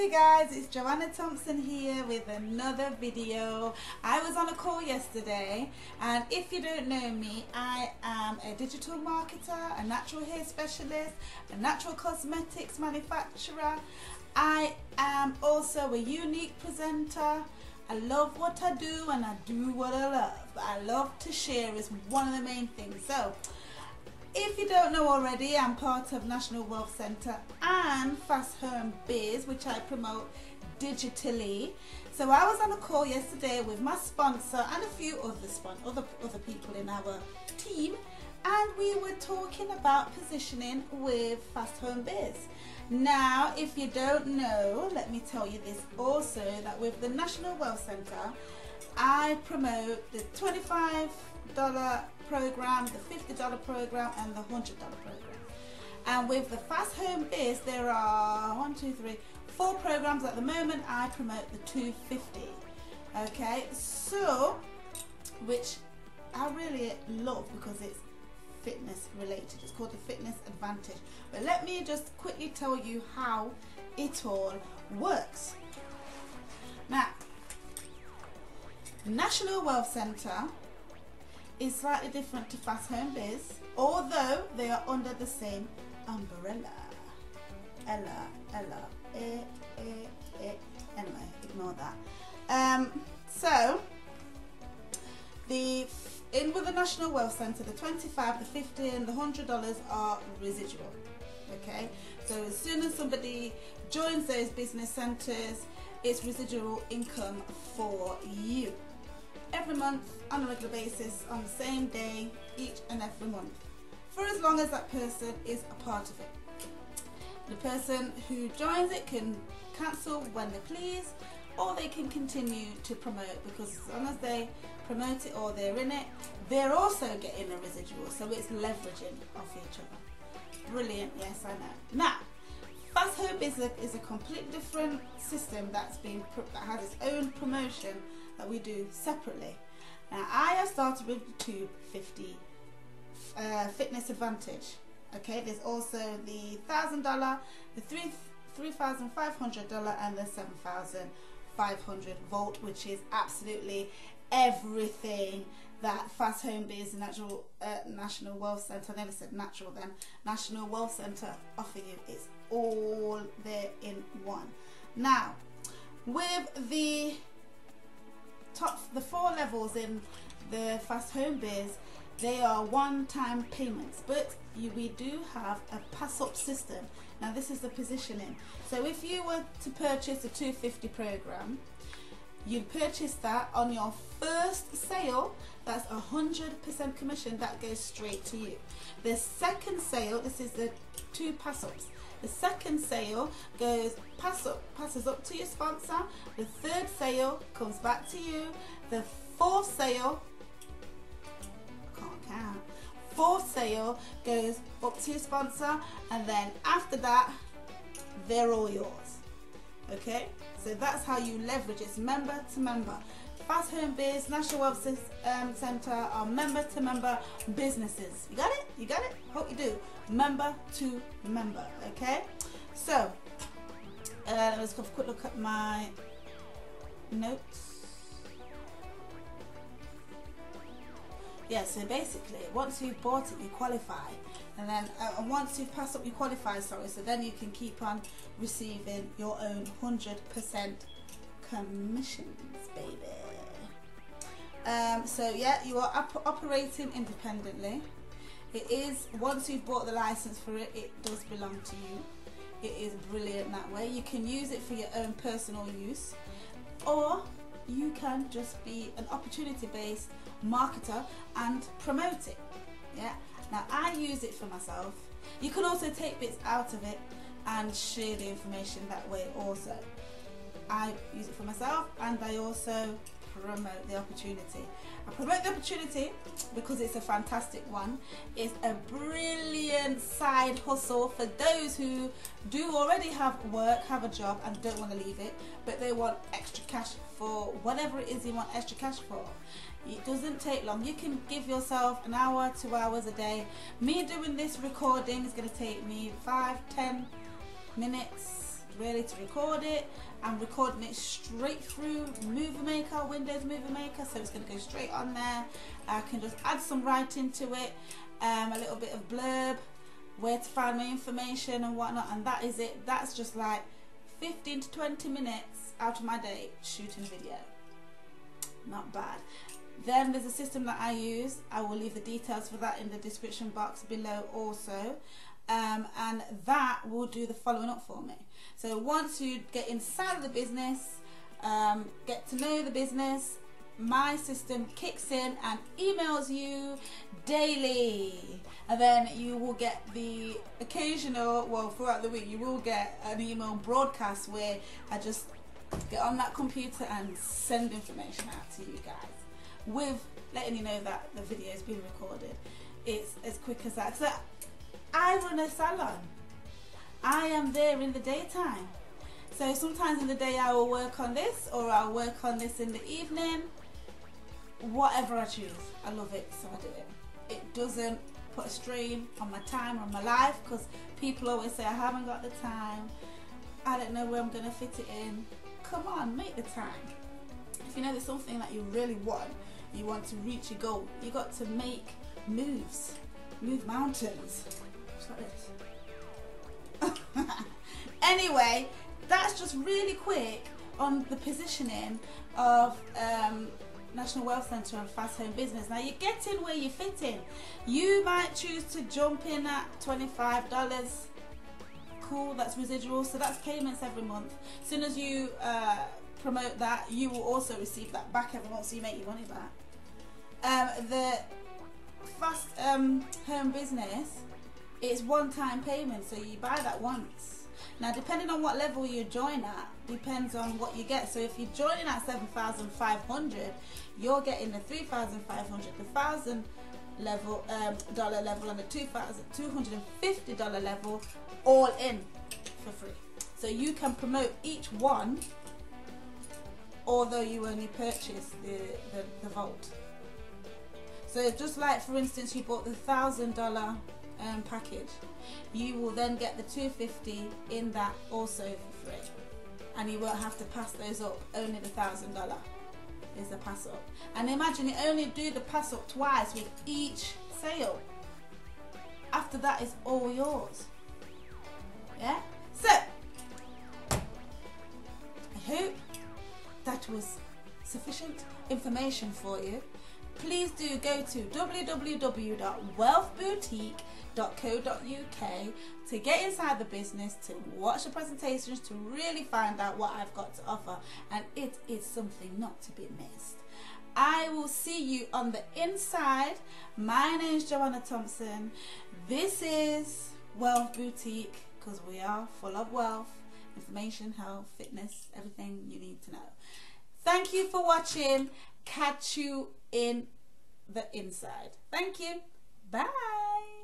Hey guys, it's Johanna Thompson here with another video. I was on a call yesterday and if you don't know me, I am a digital marketer, a natural hair specialist, a natural cosmetics manufacturer. I am also a unique presenter. I love what I do and I do what I love. I love to share is one of the main things. So if you don't know already, I'm part of National Wealth Centre and Fast Home Biz, which I promote digitally. So I was on a call yesterday with my sponsor and a few other other other people in our team, and we were talking about positioning with Fast Home Biz. Now, if you don't know, let me tell you this also that with the National Wealth Centre, I promote the 25 dollar program, the $50 program, and the $100 program. And with the Fast Home Biz, there are one, two, three, four programs at the moment. I promote the 250. Okay, so which I really love because it's fitness related. It's called the Fitness Advantage. But let me just quickly tell you how it all works. Now, National Wealth Centre is slightly different to Fast Home Biz, although they are under the same umbrella. Ella, Ella, eh, eh, eh. Anyway, ignore that. Um, so, the in with the National Wealth Centre, the 25, the 50 and the $100 are residual. Okay, so as soon as somebody joins those business centres, it's residual income for you every month on a regular basis on the same day each and every month for as long as that person is a part of it. The person who joins it can cancel when they please or they can continue to promote because as long as they promote it or they're in it, they're also getting a residual. So it's leveraging off each other. Brilliant, yes I know. Now, Fast Home is a, is a completely different system that's been that has its own promotion that we do separately. Now I have started with the 250 uh, Fitness Advantage. Okay, there's also the thousand dollar, the three three thousand five hundred dollar, and the seven thousand five hundred vault, which is absolutely everything that Fast Home Biz Natural uh, National Wealth Centre, I never said natural then, National Wealth Centre offer you. It's all there in one. Now, with the the four levels in the fast home biz they are one-time payments but you, we do have a pass-up system. Now this is the positioning. So if you were to purchase a 250 program you'd purchase that on your first sale that's a hundred percent commission that goes straight to you. The second sale this is the two pass-ups the second sale goes pass up, passes up to your sponsor. The third sale comes back to you. The fourth sale, can't count. Fourth sale goes up to your sponsor, and then after that, they're all yours. Okay, so that's how you leverage. It's member to member. Fast Home Biz, National Wealth um, Centre are member to member businesses. You got it? You got it? Hope you do. Member to member, okay? So, uh, let's have a quick look at my notes. Yeah, so basically, once you've bought it, you qualify. And then uh, once you've passed up, you qualify, sorry, so then you can keep on receiving your own 100% commissions, baby. Um, so yeah, you are op operating independently. It is, once you've bought the license for it, it does belong to you. It is brilliant that way. You can use it for your own personal use or you can just be an opportunity-based marketer and promote it. Yeah. Now I use it for myself. You can also take bits out of it and share the information that way also. I use it for myself and I also promote the opportunity. I promote the opportunity because it's a fantastic one. It's a brilliant side hustle for those who do already have work, have a job and don't want to leave it, but they want extra cash for whatever it is you want extra cash for. It doesn't take long. You can give yourself an hour, two hours a day. Me doing this recording is going to take me five, ten minutes really to record it. I'm recording it straight through Movie Maker, Windows Movie Maker, so it's going to go straight on there. I can just add some writing to it, um, a little bit of blurb, where to find my information and whatnot, and that is it. That's just like 15 to 20 minutes out of my day shooting video. Not bad. Then there's a system that I use. I will leave the details for that in the description box below also. Um, and that will do the following up for me. So once you get inside of the business, um, get to know the business, my system kicks in and emails you daily. And then you will get the occasional, well, throughout the week, you will get an email broadcast where I just get on that computer and send information out to you guys with letting you know that the video is being recorded. It's as quick as that. So I run a salon. I am there in the daytime. So sometimes in the day I will work on this or I'll work on this in the evening. Whatever I choose. I love it, so I do it. It doesn't put a strain on my time or my life because people always say I haven't got the time. I don't know where I'm going to fit it in. Come on, make the time. If you know there's something that you really want, you want to reach your goal, you got to make moves, move mountains. anyway, that's just really quick on the positioning of um, National Wealth Centre and Fast Home Business. Now you're getting where you fit in. You might choose to jump in at $25. Cool, that's residual. So that's payments every month. As soon as you uh, promote that, you will also receive that back every month so you make your money back. Um, the Fast um, Home Business, it's one-time payment. So you buy that once now, depending on what level you join at, depends on what you get. So if you're joining at 7,500, you're getting the 3,500, the 1,000 level, um, dollar level and the 2,250 dollar level all in for free. So you can promote each one although you only purchase the, the, the vault. So just like for instance you bought the thousand dollar um, package, you will then get the 250 in that also for free. And you won't have to pass those up, only the thousand dollar is the pass up. And imagine you only do the pass up twice with each sale. After that is all yours. Yeah? So, I hope that was sufficient information for you please do go to www.wealthboutique.co.uk to get inside the business, to watch the presentations, to really find out what I've got to offer. And it is something not to be missed. I will see you on the inside. My name is Johanna Thompson. This is Wealth Boutique because we are full of wealth, information, health, fitness, everything you need to know. Thank you for watching. Catch you in the inside. Thank you. Bye.